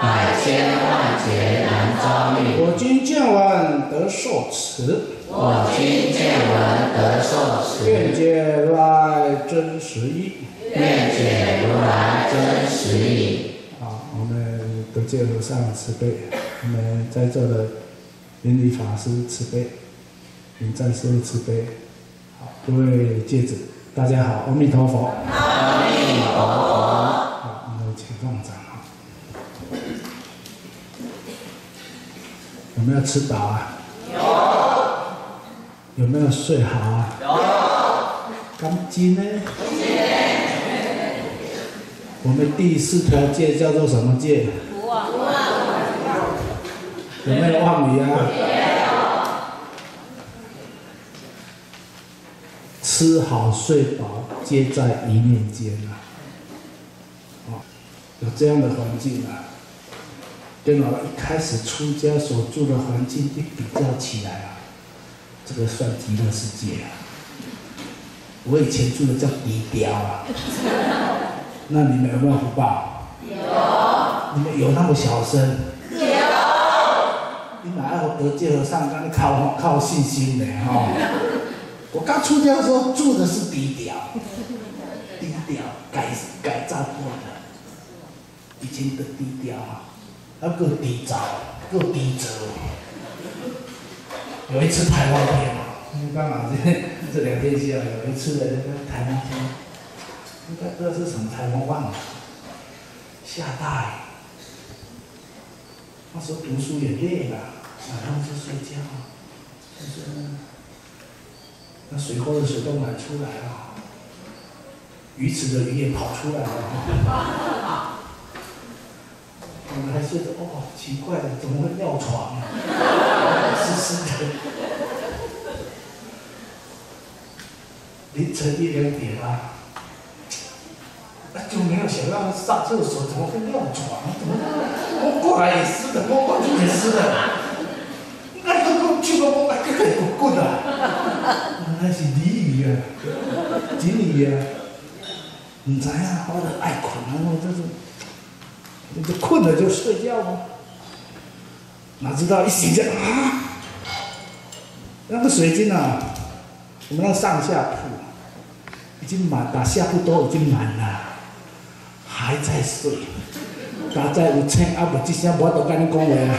百千万劫难遭遇。我今见闻得受持，我今见闻得受持，愿解如来真实义。愿解如来真实义。啊，我们得见如上慈悲，我们在座的云理法师慈悲，云战师慈悲。好，各位戒指，大家好，阿弥陀佛。阿弥陀佛。好，我们请放有没有吃饱啊？有。有没有睡好啊？有。干净呢？我们第四条戒叫做什么戒？不忘。有没有妄语啊？吃好睡饱，皆在一念间啊！哦，有这样的环境啊，跟我一开始出家所住的环境一比较起来啊，这个算极乐世界啊！我以前住的叫低调啊，那你们有没有福报？有。你们有那么小声？有你哪有得戒和尚刚靠靠信心的哈、我刚出家的时候住的是低调，低调改改造过的，以前的低调啊，要够低造，够低折。有一次台湾天嘛，因为刚好这这两天下来有一次的那台湾天，应该不知道是什么台湾忘了，下大雨。那时候读书也累了，晚上就睡觉，就是那水沟的水都满出来了，鱼池的鱼也跑出来了。我们还觉得哦，奇怪了，怎么会尿床啊？湿湿的。凌晨一两点啊，就没有想到上厕所怎么会尿床？怎么摸过来也湿的，摸过去也湿的。那个过去了，摸来个个滚滚的。那是鲤鱼啊，锦鲤啊。唔知啊，我就爱困啊，我就是，你就困了就睡觉吗？哪知道一醒觉啊，那个水晶啊，我们那上下铺已经满，把下铺都已经满了，还在睡。打在有请啊，无即声我都跟你讲话啊。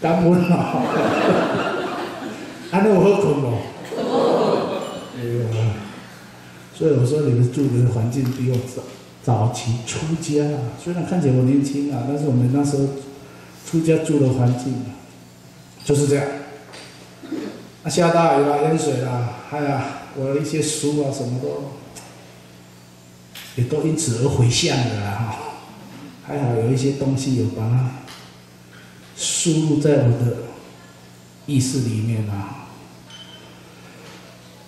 感恩哦，安尼有好困无？哎呀，所以我说你们住的环境比我早早期出家，虽然看起来我年轻啊，但是我们那时候出家住的环境就是这样。那下大雨啦、淹水啦，还有我的一些书啊，什么都也都因此而回向的啦。还好有一些东西有把它输入在我的意识里面啊。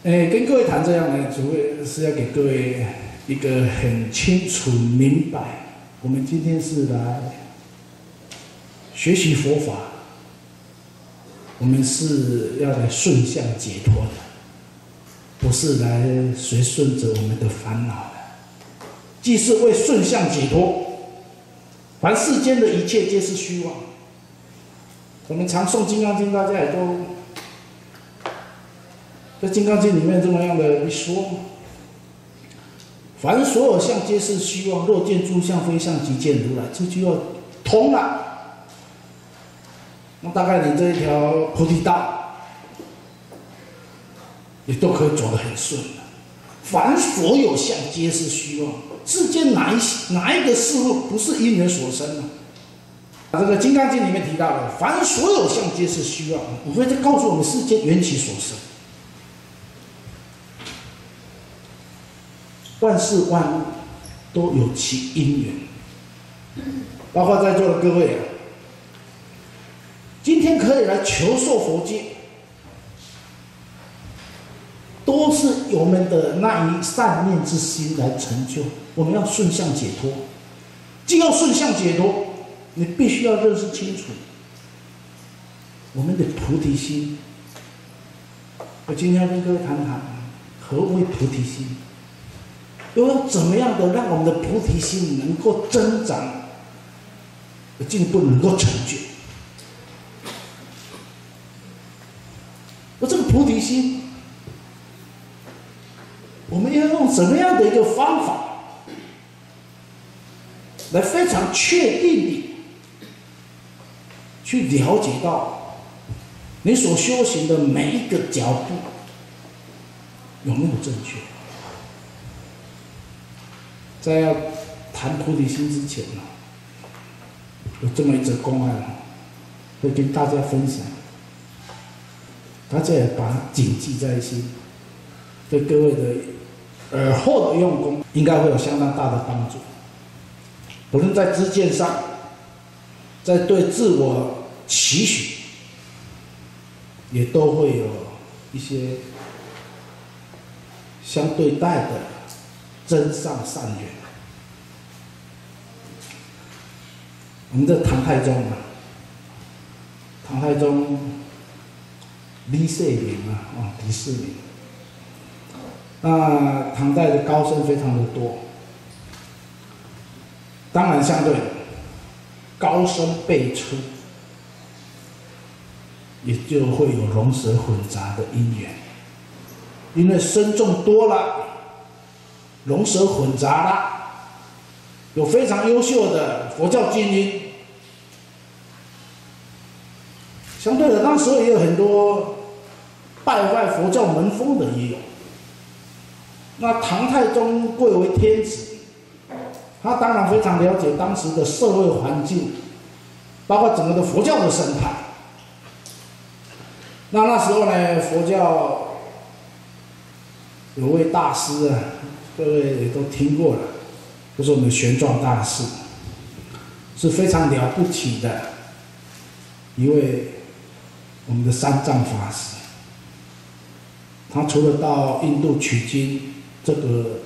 哎，跟各位谈这样呢，主要是要给各位一个很清楚明白，我们今天是来学习佛法，我们是要来顺向解脱的，不是来随顺着我们的烦恼的。既是为顺向解脱，凡世间的一切皆是虚妄。我们常诵《金刚经》，大家也都在《金刚经》里面这么样的一说：凡所有相皆是虚妄，若见诸相非相，即见如来。这句话通了，那大概你这一条菩提道也都可以走得很顺了。凡所有相皆是虚妄，世间哪一哪一个事物不是因缘所生呢？这个《金刚经》里面提到的，凡所有相皆是虚妄，无非在告诉我们世间缘起所生，万事万物都有其因缘。包括在座的各位啊，今天可以来求受佛界，都是我们的那一善念之心来成就。我们要顺向解脱，既要顺向解脱，你必须要认识清楚我们的菩提心。我今天要跟各位谈谈何为菩提心，又要怎么样的让我们的菩提心能够增长，进步能够成就。而这个菩提心，我们要用什么样的一个方法？来非常确定的去了解到你所修行的每一个脚步有没有正确。在要谈菩提心之前呢，有这么一则公案，会跟大家分享，大家也把它谨记在心，对各位的耳后的用功，应该会有相当大的帮助。无论在知见上，在对自我期许，也都会有一些相对待的真善善缘。我们的唐太宗啊，唐太宗李世民啊，啊李世民，那唐代的高僧非常的多。当然，相对高僧辈出，也就会有龙蛇混杂的因缘。因为僧众多了，龙蛇混杂了，有非常优秀的佛教精英。相对的，那时候也有很多败坏佛教门风的也有。那唐太宗贵为天子。他当然非常了解当时的社会环境，包括整个的佛教的生态。那那时候呢，佛教有位大师啊，各位也都听过了，就是我们玄奘大师，是非常了不起的一位我们的三藏法师。他除了到印度取经，这个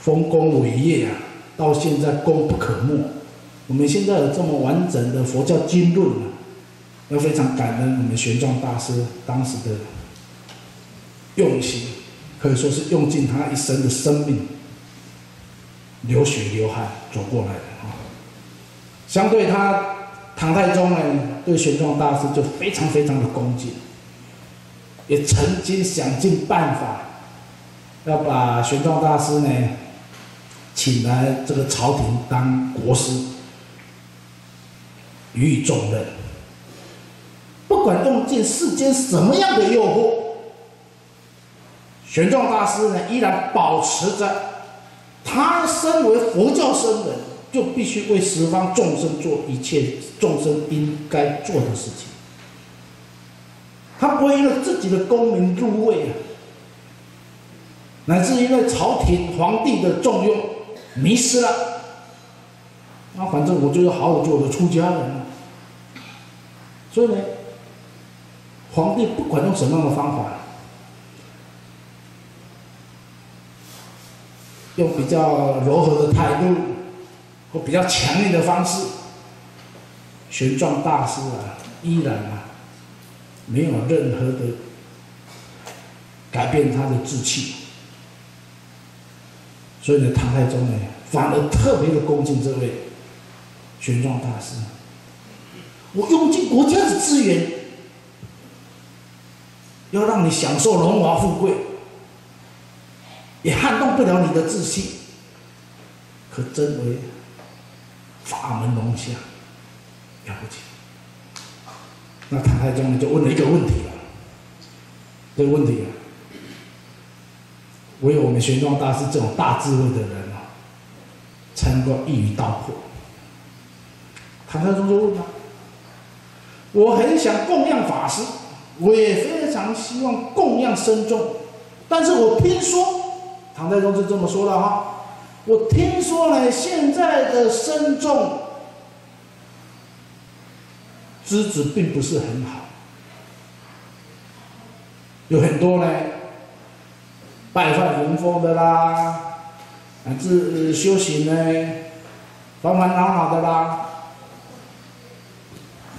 丰功伟业啊。到现在功不可没。我们现在有这么完整的佛教经论啊要非常感恩我们玄奘大师当时的用心，可以说是用尽他一生的生命，流血流汗走过来的啊。相对他唐太宗呢，对玄奘大师就非常非常的恭敬，也曾经想尽办法要把玄奘大师呢。请来这个朝廷当国师，予以重任。不管用尽世间什么样的诱惑，玄奘大师呢依然保持着他身为佛教僧人，就必须为十方众生做一切众生应该做的事情。他不会因为自己的功名入位啊，乃至因为朝廷皇帝的重用。迷失了，那反正我就是好好做我的出家人。所以呢，皇帝不管用什么样的方法，用比较柔和的态度或比较强硬的方式，玄奘大师啊，依然啊，没有任何的改变他的志气。所以呢，唐太宗呢，反而特别的恭敬这位玄奘大师。我用尽国家的资源，要让你享受荣华富贵，也撼动不了你的自信。可真为法门龙象，了不起。那唐太宗，就问了一个问题了，这个问题啊。唯有我们玄奘大师这种大智慧的人啊，才能够一语道破。唐太宗就问他：“我很想供养法师，我也非常希望供养僧众，但是我听说，唐太宗是这么说的哈，我听说呢，现在的僧众资质并不是很好，有很多呢，拜饭迎风的啦，乃至修行呢，烦烦恼恼的啦。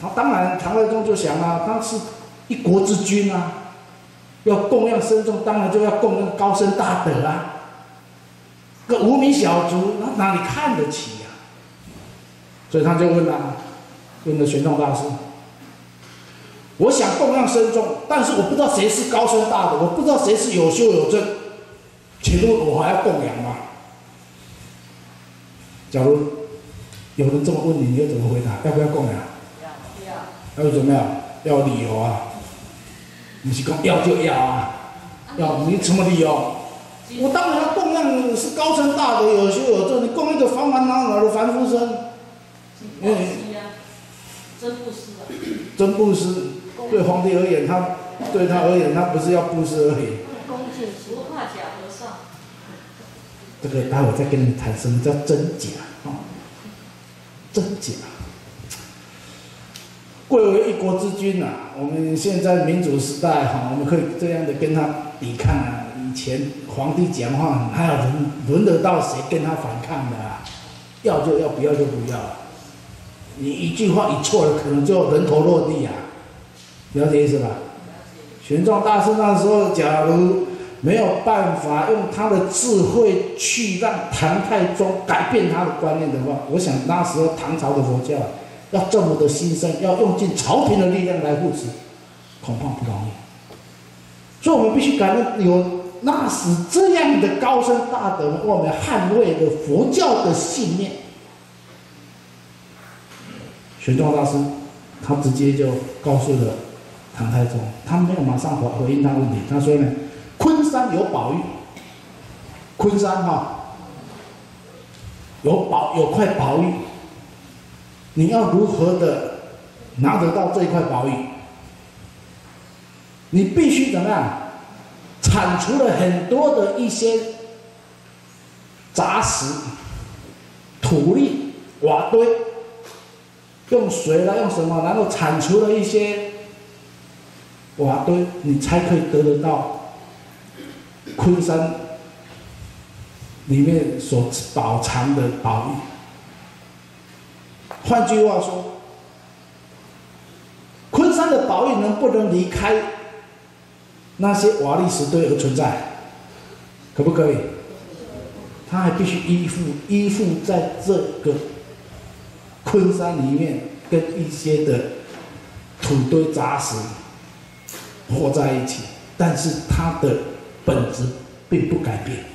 他当然，唐太宗就想啊，他是一国之君啊，要供养僧众，当然就要供养高僧大德啊。个无名小卒，哪哪里看得起呀？所以他就问啊，问了玄奘大师：“我想供养僧众，但是我不知道谁是高僧大德，我不知道谁是有修有证，请问我还要供养吗？”假如有人这么问你，你要怎么回答？要不要供养？要。要怎么样？要理由啊！你是讲要就要啊？要你什么理由？我当然要供养是高僧大德有修有证，你供一个烦烦恼恼的凡夫僧，嗯，真布施啊！真布施，对皇帝而言，他对他而言，他不是要布施而已。恭敬不怕假和尚。这个待会再跟你谈什么叫真假啊？真假。贵为一国之君呐，我们现在民主时代哈，我们可以这样的跟他抵抗啊。前皇帝讲话，还有轮轮得到谁跟他反抗的？要就要，不要就不要。你一句话一错了，可能就人头落地啊！了解意思吧？玄奘大师那时候，假如没有办法用他的智慧去让唐太宗改变他的观念的话，我想那时候唐朝的佛教要这么的兴盛，要用尽朝廷的力量来护持，恐怕不容易。所以我们必须感恩有。那是这样的高深大德，我们捍卫了佛教的信念。玄奘大师，他直接就告诉了唐太宗，他没有马上回回应他问题。他说呢，昆山有宝玉，昆山哈，有宝有块宝玉，你要如何的拿得到这块宝玉？你必须怎么样？铲除了很多的一些杂石、土粒、瓦堆，用水来用什么？然后铲除了一些瓦堆，你才可以得得到昆山里面所保藏的宝玉。换句话说，昆山的宝玉能不能离开？那些瓦砾石堆而存在，可不可以？他还必须依附依附在这个昆山里面，跟一些的土堆杂石和在一起，但是它的本质并不改变。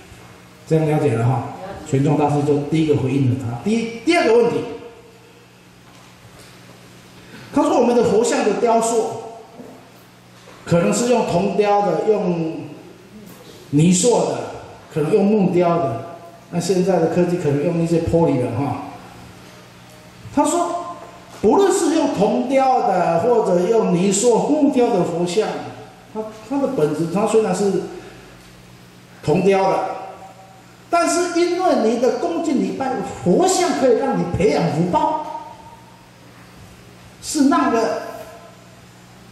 这样了解了哈？玄奘大师就第一个回应了他。第一第二个问题，他说我们的佛像的雕塑。可能是用铜雕的，用泥塑的，可能用木雕的。那现在的科技可能用一些玻璃的哈。他说，不论是用铜雕的，或者用泥塑、木雕的佛像，它它的本质，它虽然是铜雕的，但是因为你的恭敬礼拜佛像，可以让你培养福报，是那个。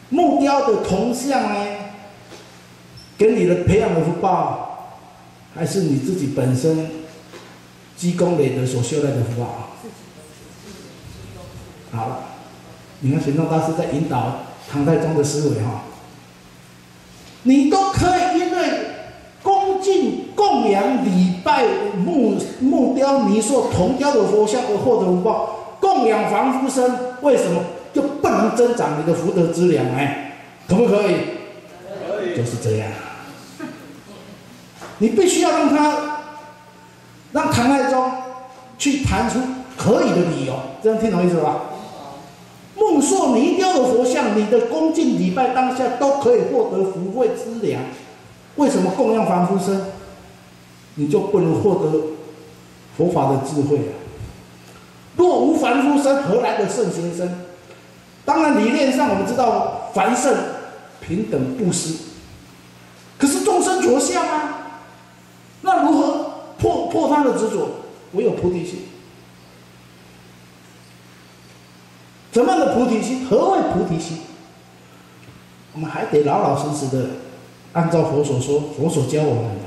木雕的铜像呢，给你的培养的福报，还是你自己本身积功累德所修来的福报？好了，你看玄奘大师在引导唐太宗的思维哈，你都可以因为恭敬供养礼拜木木雕泥塑铜雕的佛像而获得福报，供养凡夫身为什么？能增长你的福德资粮哎，可不可以？可以，就是这样。你必须要让他，让唐太宗去谈出可以的理由，这样听懂意思吧？木塑泥雕的佛像，你的恭敬礼拜当下都可以获得福慧资粮，为什么供养凡夫僧，你就不能获得佛法的智慧啊？若无凡夫生，何来的圣贤僧？当然，理念上我们知道凡圣平等布施，可是众生着相啊，那如何破破他的执着？唯有菩提心。怎么样的菩提心？何谓菩提心？我们还得老老实实的按照佛所说，佛所教我们的。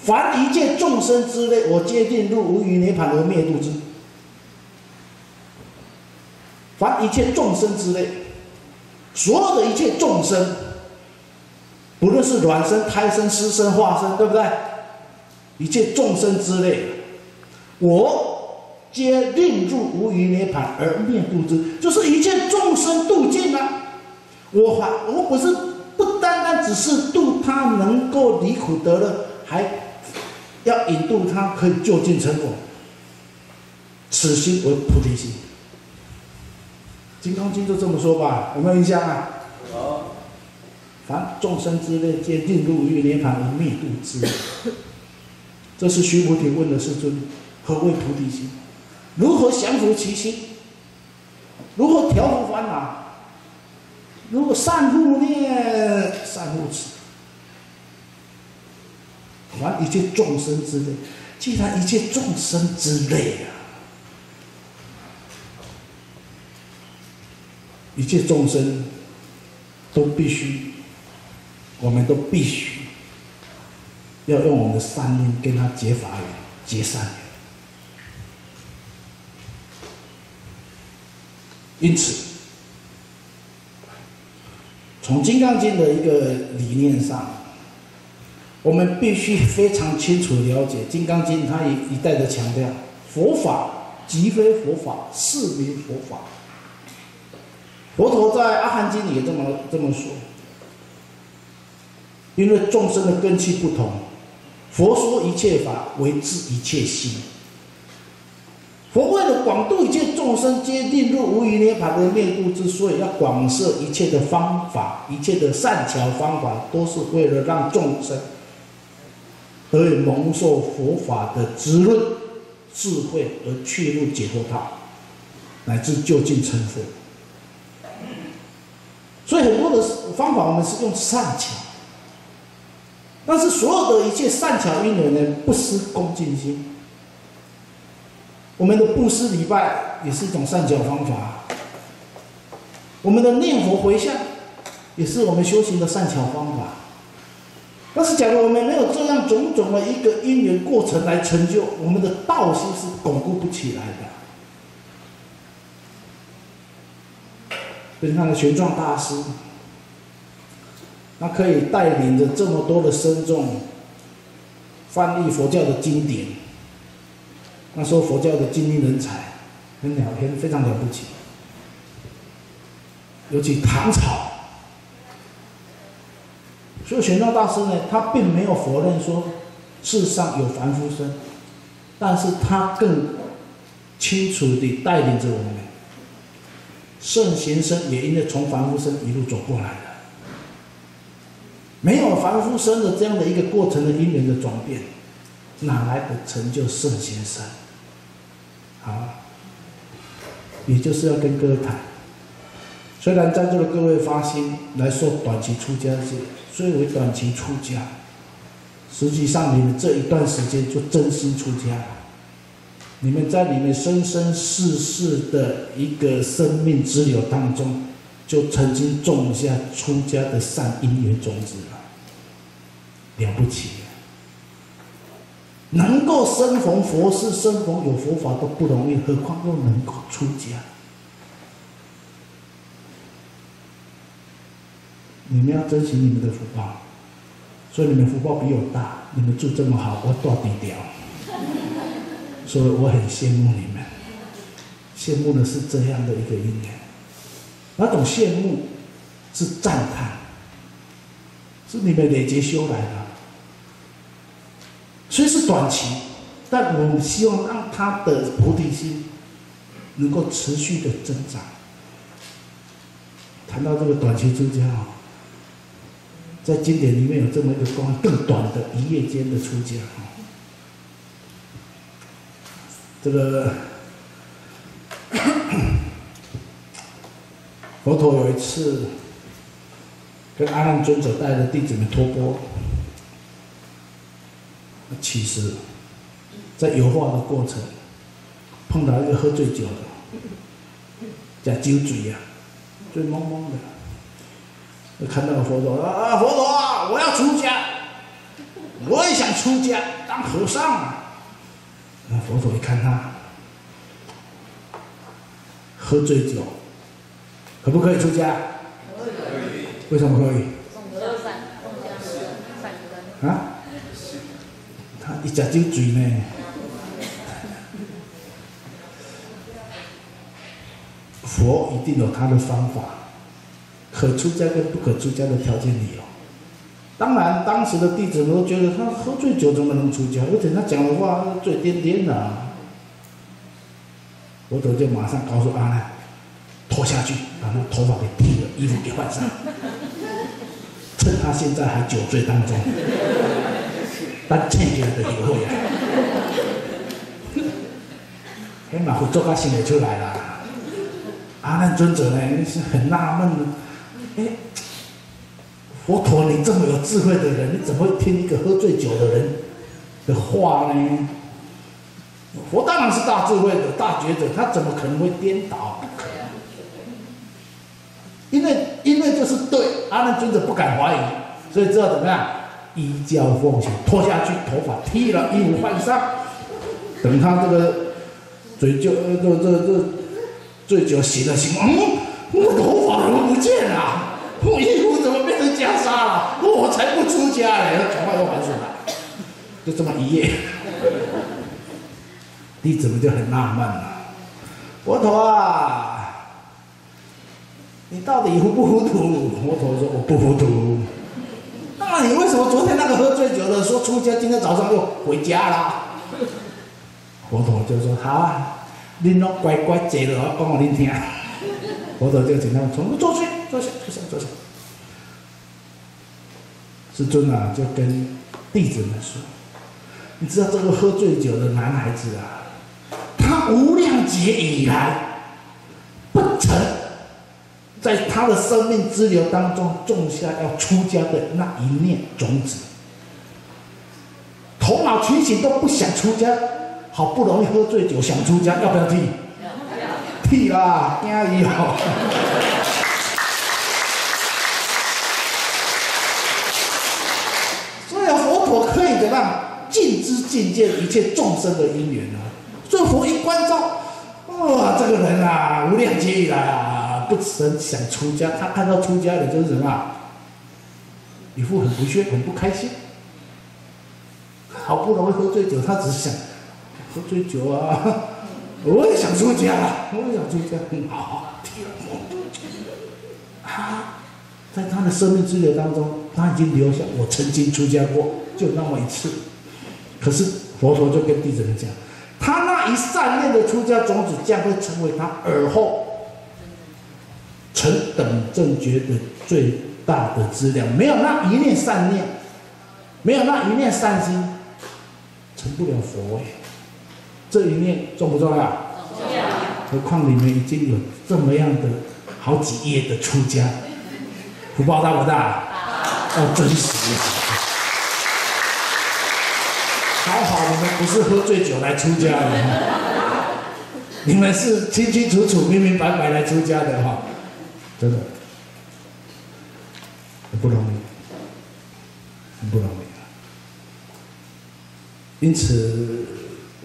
凡一切众生之类，我皆定入无余涅盘而灭度之。凡一切众生之类，所有的一切众生，不论是卵生、胎生、湿生、化生，对不对？一切众生之类，我皆令入无余涅盘而灭度之，就是一切众生度尽啊！我还我不是不单单只是度他能够离苦得乐，还要引渡他可以就近成佛。此心为菩提心。《金刚经》就这么说吧，有没有印象啊？有。凡众生之类，皆定入于涅盘而灭度之。这是须菩提问的世尊：何谓菩提心？如何降伏其心？如何调伏烦恼？如果善护念，善护持。凡一切众生之类，既然一切众生之类啊。一切众生都必须，我们都必须要用我们的善念跟他结法缘、结善缘。因此，从《金刚经》的一个理念上，我们必须非常清楚了解，《金刚经》它一一再的强调，佛法即非佛法，是名佛法。佛陀在《阿含经》里也这么这么说，因为众生的根器不同，佛说一切法为治一切心。佛为了广度一切众生，皆定入无余涅盘的灭度之，所以要广设一切的方法，一切的善巧方法，都是为了让众生得以蒙受佛法的滋润、智慧而去入解脱道，乃至就近成佛。所以很多的方法，我们是用善巧，但是所有的一切善巧因缘呢，不失恭敬心。我们的布施礼拜也是一种善巧方法，我们的念佛回向也是我们修行的善巧方法。但是，假如我们没有这样种种的一个因缘过程来成就，我们的道心是巩固不起来的。跟他的玄奘大师，他可以带领着这么多的僧众翻译佛教的经典。那时候佛教的精英人才很了很非常了不起。尤其唐朝，所以玄奘大师呢，他并没有否认说世上有凡夫身，但是他更清楚地带领着我们。圣贤生也因为从凡夫生一路走过来的，没有凡夫生的这样的一个过程的因缘的转变，哪来的成就圣贤生？好，也就是要跟各位谈，虽然在座的各位发心来说短期出家是，虽为短期出家，实际上你们这一段时间就真心出家了。你们在里面生生世世的一个生命之流当中，就曾经种下出家的善因缘种子了，了不起！能够生逢佛事、生逢有佛法都不容易，何况又能够出家？你们要珍惜你们的福报，所以你们福报比我大，你们住这么好，我多低调。所以我很羡慕你们，羡慕的是这样的一个因缘，那种羡慕是赞叹，是你们累积修来的，虽是短期，但我们希望让他的菩提心能够持续的增长。谈到这个短期出家啊，在经典里面有这么一个光更短的一夜间的出家啊。这个佛陀有一次跟阿难尊者带着弟子们托钵，其实，在油画的过程碰到一个喝醉酒的，假酒醉呀，醉蒙蒙的。看到佛陀啊，佛陀啊，我要出家，我也想出家当和尚啊。那佛陀一看他，喝醉酒，可不可以出家？可以。为什么可以？啊？他一食酒醉呢。佛一定有他的方法，可出家跟不可出家的条件理由。当然，当时的弟子都觉得他喝醉酒怎么能出家？而且他讲的话醉颠颠的。佛陀就马上告诉阿难，脱下去，把那头发给剃了，衣服给换上，趁他现在还酒醉当中，但欠起来的机会啊！哎，马虎做个心也出来了。阿难尊者呢是很纳闷的，哎，佛陀你这么有智慧的人，你怎么会听一个喝醉酒的人的话呢？佛当然是大智慧的大觉者，他怎么可能会颠倒？因为因为就是对阿难尊者不敢怀疑，所以知道怎么样？依教奉行，脱下去头发剃了，衣服换上，等他这个嘴就这这这。醉酒醒了醒，嗯，我头发怎么不见了？我衣服怎么变成袈裟了？我才不出家嘞！讲话又还是来，就这么一夜，弟子们就很纳闷了。佛陀啊，你到底糊不糊涂？佛陀说：“我不糊涂。”那你为什么昨天那个喝醉酒的说出家，今天早上又回家了？佛陀就说：“好啊。”恁拢乖乖坐落，讲互恁听。佛陀就请他们全部坐下，坐下，坐下，坐下。师尊啊，就跟弟子们说：“你知道这个喝醉酒的男孩子啊，他无量劫以来不曾在他的生命之流当中种下要出家的那一念种子，头脑清醒都不想出家。”好不容易喝醉酒想出家，要不要剃？剃啦，惊伊哦。所以佛陀可以怎样尽知尽见一切众生的因缘啊？所以佛一关照，哇，这个人啊，无量劫以来啊，不曾想出家，他看到出家人就是什么，一副很不屑、很不开心。好不容易喝醉酒，他只是想。喝醉酒啊！我也想出家，我也想出家，很好。啊，在他的生命之流当中，他已经留下我曾经出家过，就那么一次。可是佛陀就跟弟子们讲，他那一善念的出家种子，将会成为他尔后成等正觉的最大的资料。没有那一念善念，没有那一念善心，成不了佛哎。这一念重不重要？重要。何况里面已经有这么样的好几页的出家，福报大不大？要珍惜。还好你们不是喝醉酒来出家的，你们是清清楚楚、明明白白来出家的哈，真的很不容易，很不容易啊。因此。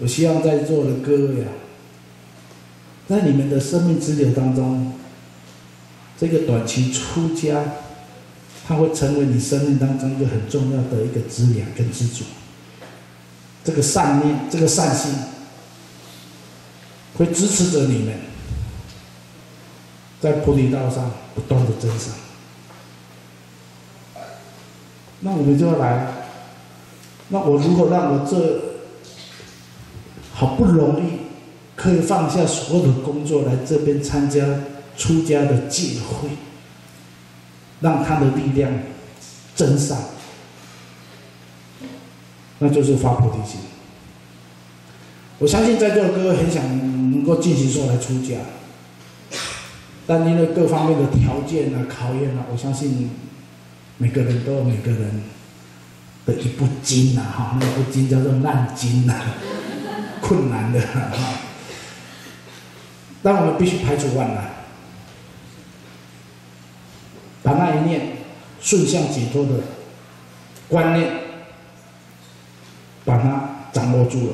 我希望在座的各位啊，在你们的生命之流当中，这个短期出家，它会成为你生命当中一个很重要的一个资粮跟资助。这个善念，这个善心，会支持着你们，在菩提道上不断的增长。那我们就要来，那我如果让我这。好不容易可以放下所有的工作来这边参加出家的戒会，让他的力量增上，那就是发菩提心。我相信在座的各位很想能够进行说来出家，但因为各方面的条件啊、考验啊，我相信每个人都有每个人的一部经呐，哈，那部经叫做烂经呐。困难的哈，但我们必须排除万难，把那一念顺向解脱的观念，把它掌握住了。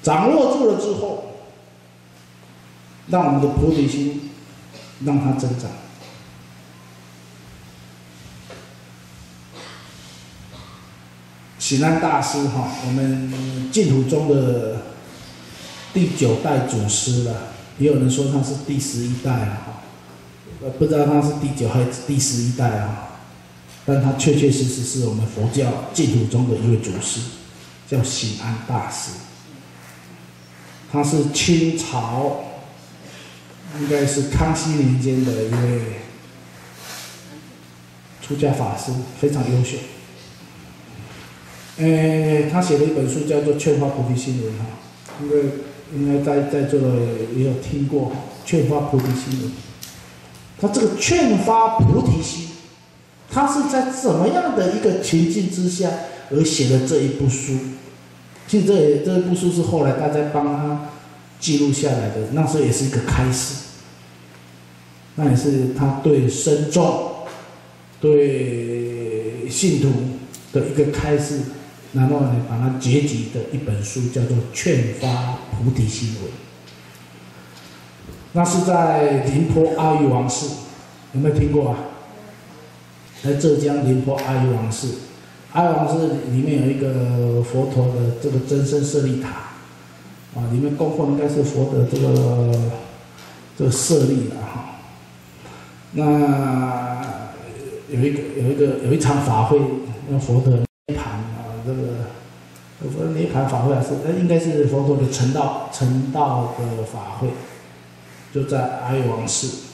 掌握住了之后，让我们的菩提心让它增长。喜难大师哈，我们净土宗的第九代祖师了，也有人说他是第十一代了哈，呃，不知道他是第九还是第十一代啊，但他确确实实是我们佛教净土中的一位祖师，叫喜安大师，他是清朝，应该是康熙年间的一位出家法师，非常优秀。诶，他写了一本书，叫做《劝发菩提心文》哈，应该应该在在座的也有听过，《劝发菩提心文》。他这个劝发菩提心，他是在怎么样的一个情境之下而写的这一部书？其实这这一部书是后来大家帮他记录下来的，那时候也是一个开始，那也是他对僧众、对信徒的一个开始。然后呢，把它结集的一本书叫做《劝发菩提心文》，那是在宁波阿育王寺，有没有听过啊？在浙江宁波阿育王寺，阿育王寺里面有一个佛陀的这个真身舍利塔，啊，里面供奉应该是佛的这个这个舍利了哈。那有一个有一个有一场法会，那佛的涅盘啊。这个佛涅盘法会还是，呃，应该是佛陀的成道成道的法会，就在阿育王寺。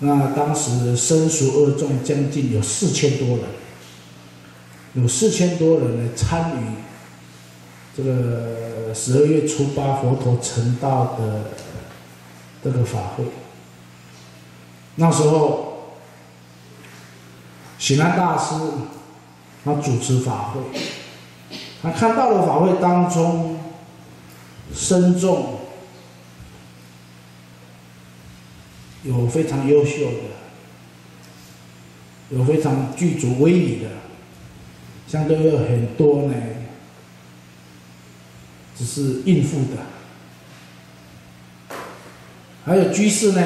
那当时僧俗二众将近有四千多人，有四千多人来参与这个十二月初八佛陀成道的这个法会。那时候，喜南大师。他主持法会，他看到了法会当中，僧众有非常优秀的，有非常具足威仪的，相对有很多呢，只是应付的，还有居士呢，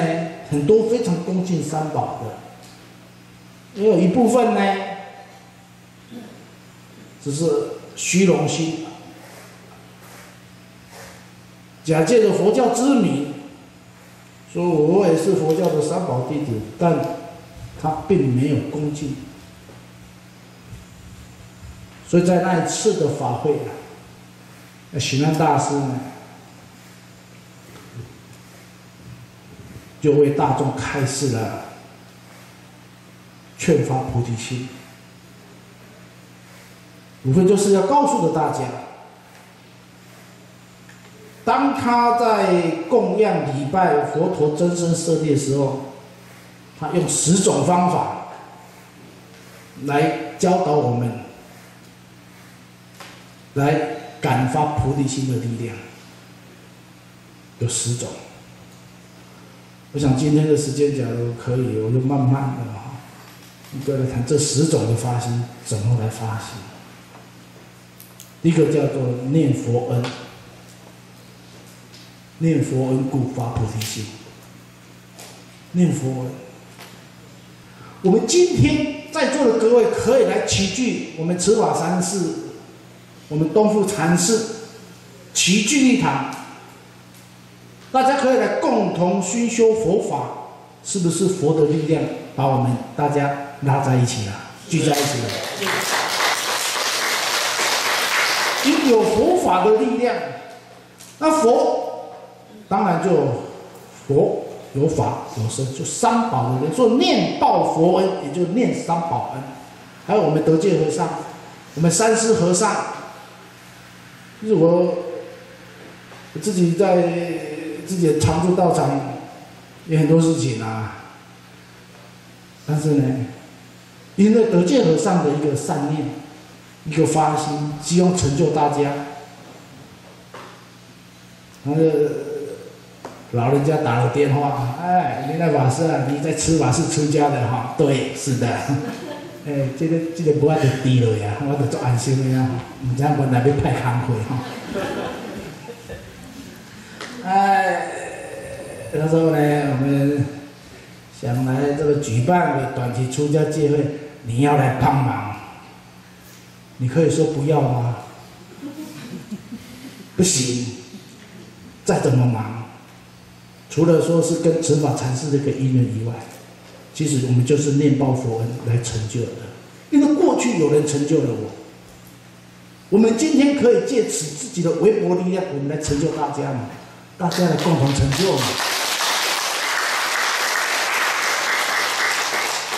很多非常恭敬三宝的，也有一部分呢。只是虚荣心，假借着佛教之名，说我也是佛教的三宝弟子，但他并没有恭敬。所以在那一次的法会啊，那许南大师呢，就为大众开示了劝发菩提心。无非就是要告诉的大家，当他在供养礼拜佛陀真身舍利的时候，他用十种方法来教导我们，来感发菩提心的力量，有十种。我想今天的时间，假如可以，我就慢慢的哈，一个来谈这十种的发心怎么来发心。一个叫做念佛恩，念佛恩故发菩提心。念佛恩，我们今天在座的各位可以来齐聚我们慈法三寺，我们东富禅寺齐聚一堂，大家可以来共同熏修佛法，是不是佛的力量把我们大家拉在一起了，聚在一起了？因有佛法的力量，那佛当然就佛有法有僧，就三宝的人，说念报佛恩，也就念三宝恩。还有我们德界和尚，我们三师和尚，就是我自己在自己的常住道场，有很多事情啊。但是呢，因为德界和尚的一个善念。一个发心，希望成就大家。那个老人家打了电话，哎，林大法师啊，你在吃法是出家的哈？对，是的。哎，这个这个不爱就低了呀，我得做安心的呀，唔知我哪边派康会哈。哎，他说呢，我们想来这个举办个短期出家聚会，你要来帮忙，你可以说不要吗？不行，再怎么忙，除了说是跟持法禅师这个因缘以外。其实我们就是念报佛恩来成就的，因为过去有人成就了我，我们今天可以借此自己的微薄力量，我们来成就大家嘛，大家来共同成就嘛，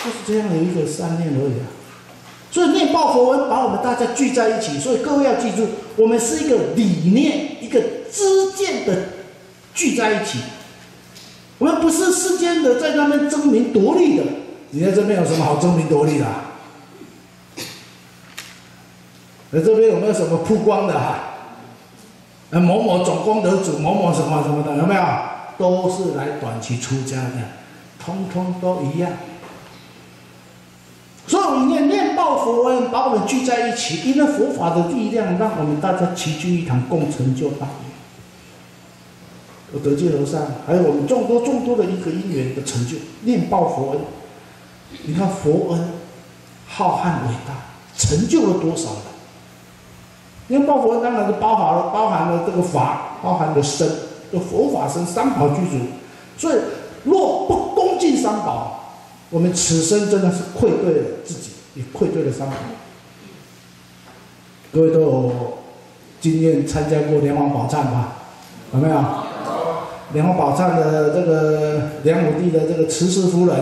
就是这样的一个三念而已啊。所以念报佛恩把我们大家聚在一起，所以各位要记住，我们是一个理念、一个知见的聚在一起。我们不是世间的在那边争名夺利的，你在这边有什么好争名夺利的？在这边有没有什么曝光的哈？某某总功德主，某某什么什么的，有没有？都是来短期出家的，通通都一样。所以我们念念报佛恩，把我们聚在一起，因为佛法的力量，让我们大家齐聚一堂，共成就大业。德界楼上，还有我们众多众多的一个因缘的成就，念报佛恩。你看佛恩浩瀚伟大，成就了多少人？念报佛恩当然是包含了包含了这个法，包含了身，这佛法身三宝具足。所以若不恭敬三宝，我们此生真的是愧对了自己，也愧对了三宝。各位都有经验参加过莲王宝忏吧？有没有？莲花宝忏的这个梁武帝的这个慈氏夫人，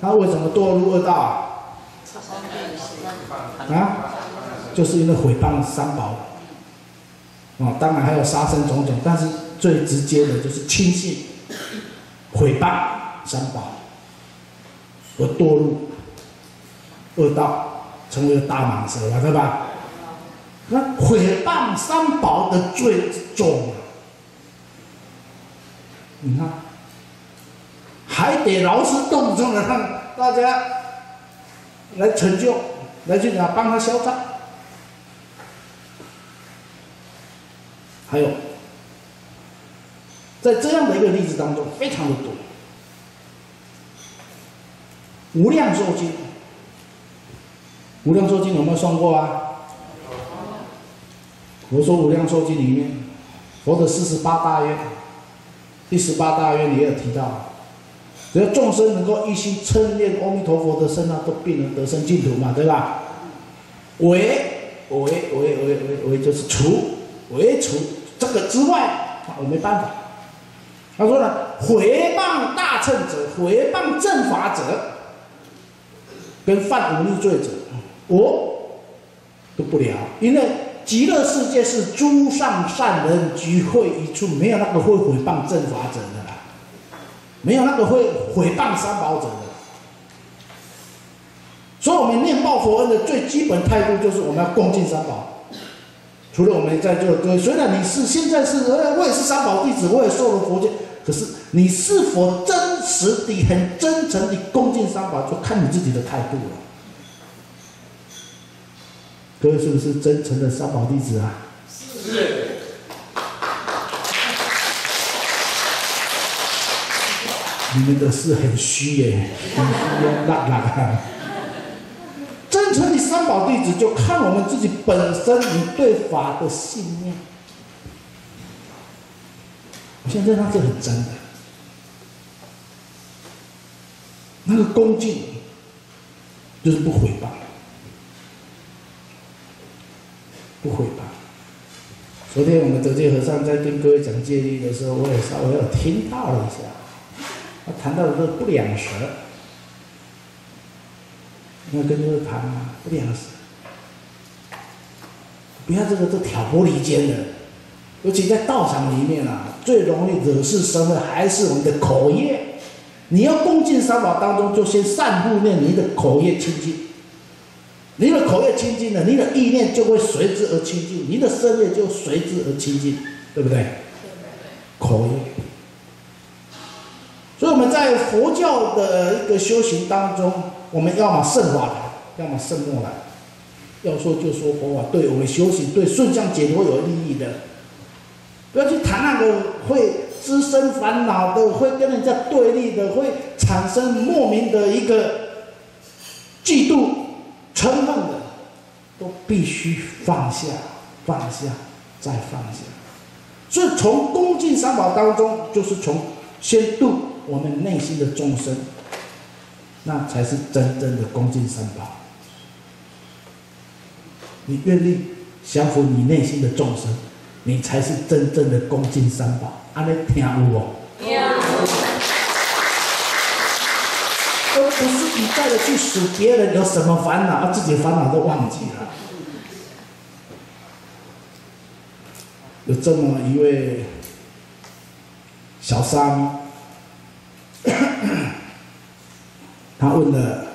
她为什么堕入恶道啊？啊，就是因为毁谤三宝。啊，当然还有杀生种种，但是最直接的就是轻信、毁谤三宝，而堕入恶道，成为了大蟒蛇了，对吧？那毁谤三宝的罪重。你看，还得劳师动众的让大家来成就，来去讲帮他消灾。还有，在这样的一个例子当中，非常的多，《无量寿经》，《无量寿经》有没有算过啊？我说《无量寿经》里面，佛的四十八大愿。第十八大愿也有提到，只要众生能够一心称念阿弥陀佛的身啊，都必能得生净土嘛，对吧？唯唯唯唯唯唯就是除唯除这个之外，我没办法。他说呢，回谤大乘者，回谤正法者，跟犯忤逆罪者，我都不了，因为。极乐世界是诸上善人聚会一处，没有那个会毁谤正法者的啦，没有那个会毁谤三宝者的。所以，我们念报佛恩的最基本态度就是我们要恭敬三宝。除了我们在座的各位，虽然你是现在是，我也是三宝弟子，我也受了佛戒，可是你是否真实的、很真诚的恭敬三宝，就看你自己的态度了。各位是不是真诚的三宝弟子啊？是。你们的是很虚耶，很虚耶，那那。真诚的三宝弟子，就看我们自己本身你对法的信念。我现在那是很真的，那个恭敬就是不毁谤。不会吧？昨天我们德界和尚在跟各位讲戒律的时候，我也稍微有听到了一下，他谈到的是不两舌，那跟这个谈啊，不两舌，不要这个这挑拨离间的，尤其在道场里面啊，最容易惹是生非还是我们的口业。你要恭敬三宝当中，就先散布念你的口业清净。你的口业清净了，你的意念就会随之而清净，你的身业就随之而清净，对不对？口业，在佛教的一个修行当中，我们要么圣法来，要么圣末来。要说就说佛法对我们修行、对顺向解脱有利益的，不要去谈那个会滋生烦恼的、会跟人家对立的、会产生莫名的一个嫉妒、嗔恨的，都必须放下、放下、再放下。所以从恭敬三宝当中，就是从先度我们内心的众生，那才是真正的恭敬三宝。你愿意降服你内心的众生，你才是真正的恭敬三宝。安尼听有无？而不是一再的去数别人有什么烦恼，而自己烦恼都忘记了。有这么一位小沙弥，他问了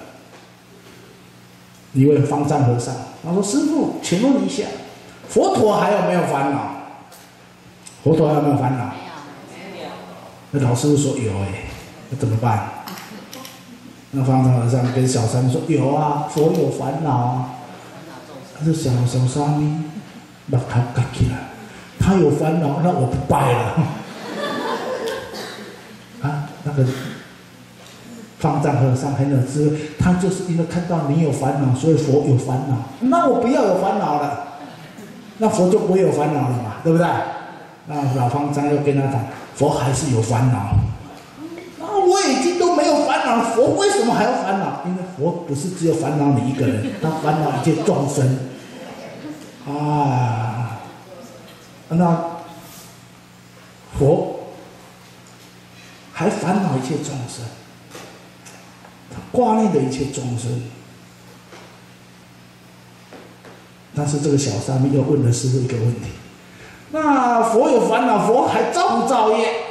一位方丈和尚，他说：“师傅，请问一下，佛陀还有没有烦恼？佛陀还有没有烦恼？那老师傅说有哎，那怎么办？那方丈和尚跟小沙弥说：有啊，佛有烦恼啊。他说：小小沙弥，把他盖起来。他有烦恼，那我不拜了。啊，那个方丈和尚很有智慧，他就是因为看到你有烦恼，所以佛有烦恼。那我不要有烦恼了，那佛就不会有烦恼了嘛，对不对？那老方丈又跟他讲，佛还是有烦恼。佛为什么还要烦恼？因为佛不是只有烦恼你一个人，他烦恼一切众生。啊。那佛还烦恼一切众生，他挂念的一切众生。但是这个小沙弥又问了师傅一个问题：那佛有烦恼，佛还造不造业？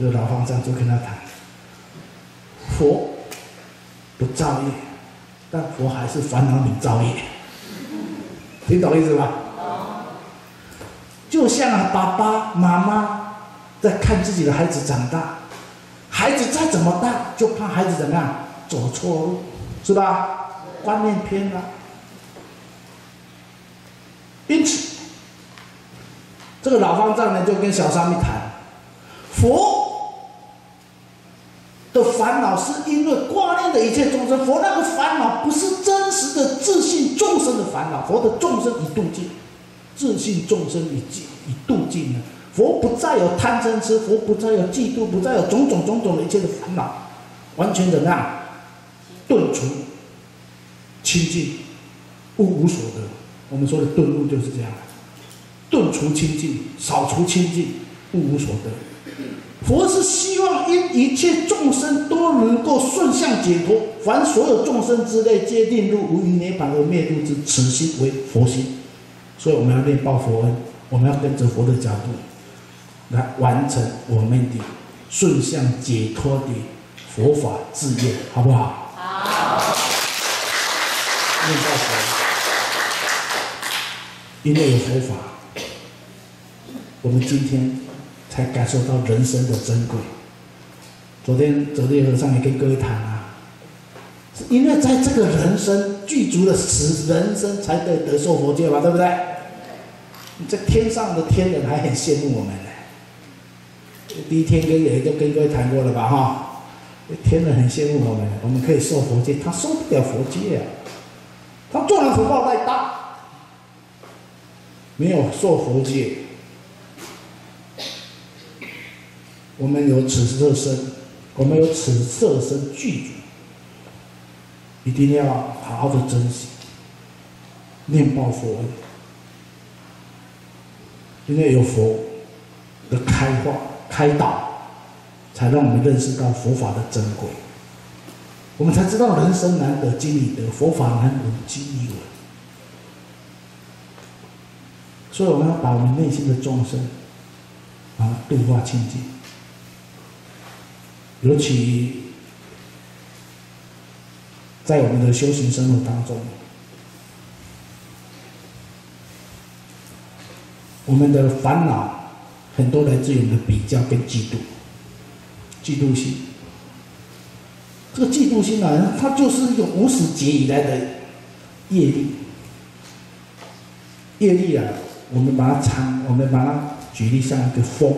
这个老方丈就跟他谈：佛不造业，但佛还是烦恼你造业。听懂意思吧？就像爸爸妈妈在看自己的孩子长大，孩子再怎么大，就怕孩子怎么样走错路，是吧？观念偏了。因此，这个老方丈呢，就跟小沙弥谈，佛。的烦恼是因为挂念的一切众生，佛那个烦恼不是真实的自信众生的烦恼，佛的众生已度尽，自信众生已尽已度尽了，佛不再有贪嗔痴，佛不再有嫉妒，不再有种种种种的一切的烦恼，完全怎么样？顿除清净，无无所得。我们说的顿悟就是这样，顿除清净，扫除清净，物无所得。佛是希望因一切众生都能够顺向解脱，凡所有众生之类，皆定入无余涅槃而灭度之，此心为佛心。所以我们要念报佛恩，我们要跟着佛的脚步，来完成我们的顺向解脱的佛法志愿，好不好？好。念报佛，因为有佛法，我们今天。才感受到人生的珍贵。昨天昨天和尚也跟各位谈啊，因为在这个人生具足的时人生，才得得受佛戒嘛，对不对？这天上的天人还很羡慕我们呢。第一天跟也都跟各位谈过了吧？哈，天人很羡慕我们，我们可以受佛戒，他受不了佛戒啊，他做人福报太大，没有受佛戒。我们有此色身，我们有此色身具足，一定要好好的珍惜，念报佛恩，因为有佛的开化、开导，才让我们认识到佛法的珍贵，我们才知道人生难得经历得，佛法难闻经历闻，所以我们要把我们内心的众生啊度化清净。尤其在我们的修行生活当中，我们的烦恼很多来自于我们的比较跟嫉妒，嫉妒心。这个嫉妒心呢，它就是一种无始劫以来的业力。业力啊，我们把它参，我们把它举例像一个风，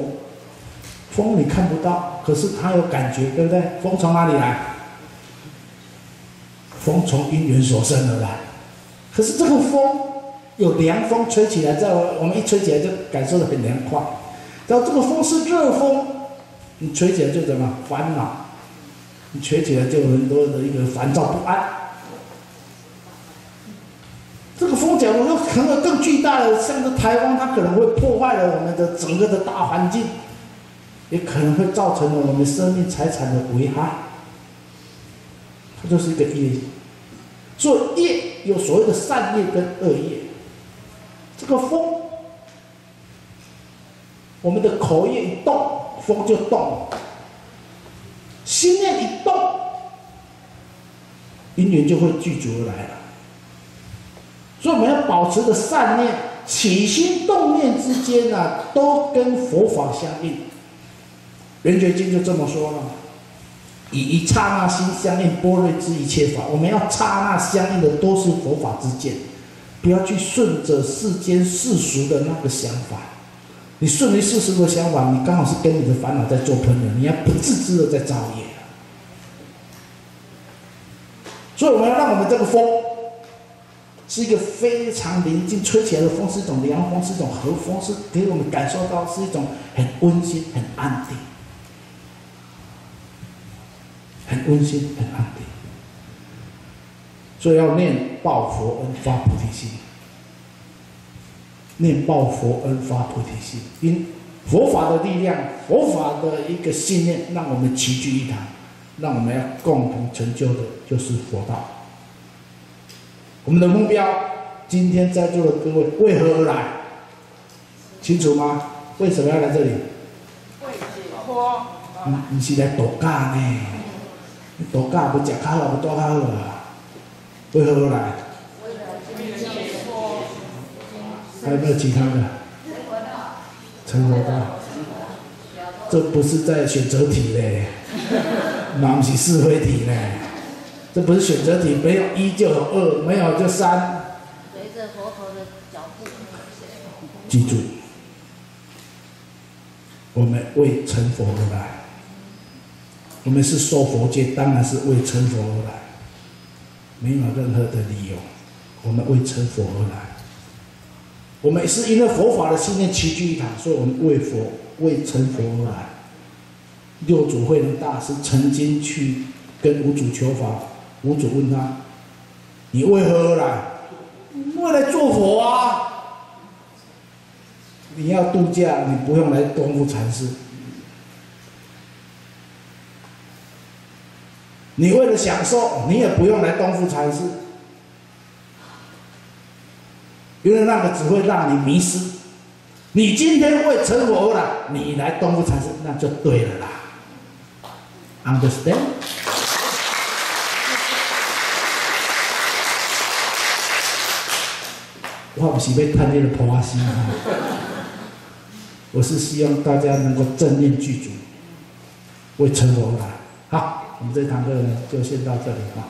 风你看不到，可是它有感觉，对不对？风从哪里来？风从因缘所生而来，可是这个风有凉风吹起来，在我们一吹起来就感受的很凉快。然后这个风是热风，你吹起来就怎么烦恼？你吹起来就有很多的一个烦躁不安。这个风假如说可能更巨大的，像是台风，它可能会破坏了我们的整个的大环境，也可能会造成了我们生命财产的危害。它就是一个业，所以业有所谓的善业跟恶业。这个风，我们的口业一动，风就动；心念一动，因缘就会具足而来了。所以我们要保持的善念，起心动念之间呢，都跟佛法相应。圆觉经就这么说了。以一刹那心相应，般若之一切法。我们要刹那相应的都是佛法之见，不要去顺着世间世俗的那个想法。你顺着世俗的想法，你刚好是跟你的烦恼在做朋友，你要不自知的在造业。所以我们要让我们这个风是一个非常宁静，吹起来的风是一种凉风，是一种和风，是给我们感受到是一种很温馨、很安定。很温馨，很安定，所以要念报佛恩发菩提心，念报佛恩发菩提心，因佛法的力量，佛法的一个信念，让我们齐聚一堂，让我们要共同成就的，就是佛道。我们的目标，今天在座的各位为何而来？清楚吗？为什么要来这里？为解脱。你你是来躲干呢？度假不食较好，不多较好啊？为何而来？还有没有其他的？成佛道。这不是在选择题嘞，那不是是非题嘞。这不是选择题，没有一就有二，没有就三。随着佛陀的脚步。记住，我们为成佛而来。我们是受佛戒，当然是为成佛而来，没有任何的理由。我们为成佛而来，我们是因为佛法的信念齐聚一堂，所以我们为佛、为成佛而来。六祖慧能大师曾经去跟五祖求法，五祖问他：“你为何而来？”“为了做佛啊！”“你要度假，你不用来东福禅师。”你为了享受，你也不用来东富禅师，因为那个只会让你迷失。你今天为成佛了，你来东富禅师那就对了啦。Understand？我不是被贪恋的破心啊，我是希望大家能够正念具足，为成佛而来。好。我们这堂课，就先到这里哈。